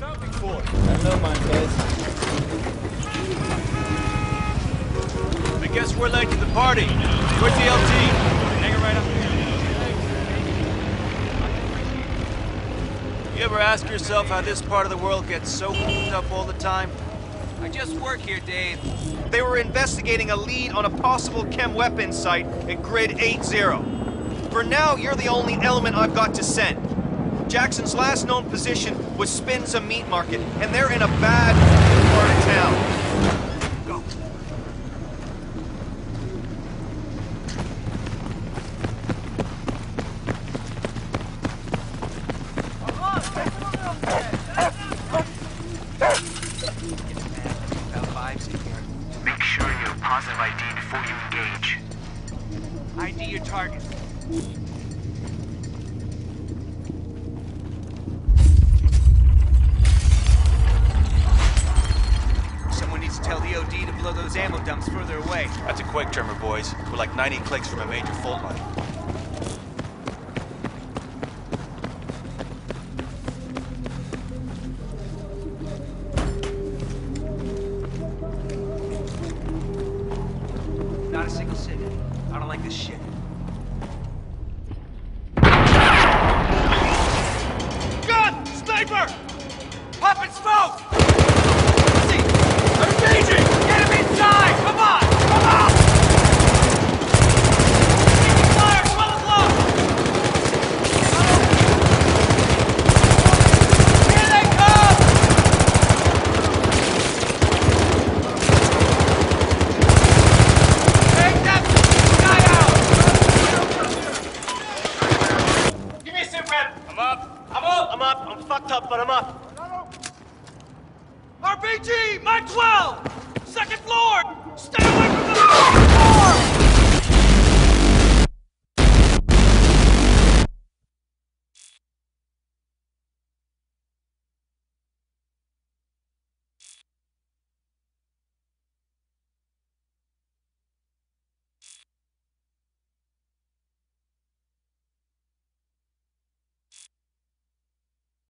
stopping for? I know, Montes. I guess we're late to the party. Where's the LT? Hang it right up there. You ever ask yourself how this part of the world gets so hooked up all the time? I just work here, Dave. They were investigating a lead on a possible chem weapons site at Grid 8-0. For now, you're the only element I've got to send. Jackson's last known position was Spinza Meat Market, and they're in a bad part of town. Go. your vibes the OD to blow those ammo dumps further away. That's a quick tremor, boys. We're like 90 clicks from a major fault line. Not a single civvy. I don't like this shit. Gun! Sniper! I'm up. I'm fucked up, but I'm up. RPG, my 12!